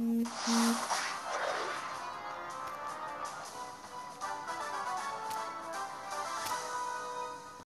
Mm-hmm.